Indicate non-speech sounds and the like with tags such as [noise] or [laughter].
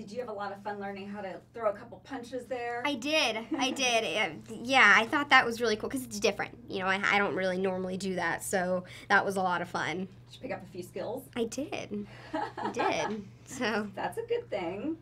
Did you have a lot of fun learning how to throw a couple punches there? I did. I [laughs] did. Yeah, I thought that was really cool because it's different. You know, I, I don't really normally do that, so that was a lot of fun. Did you pick up a few skills? I did. I [laughs] did. So That's a good thing.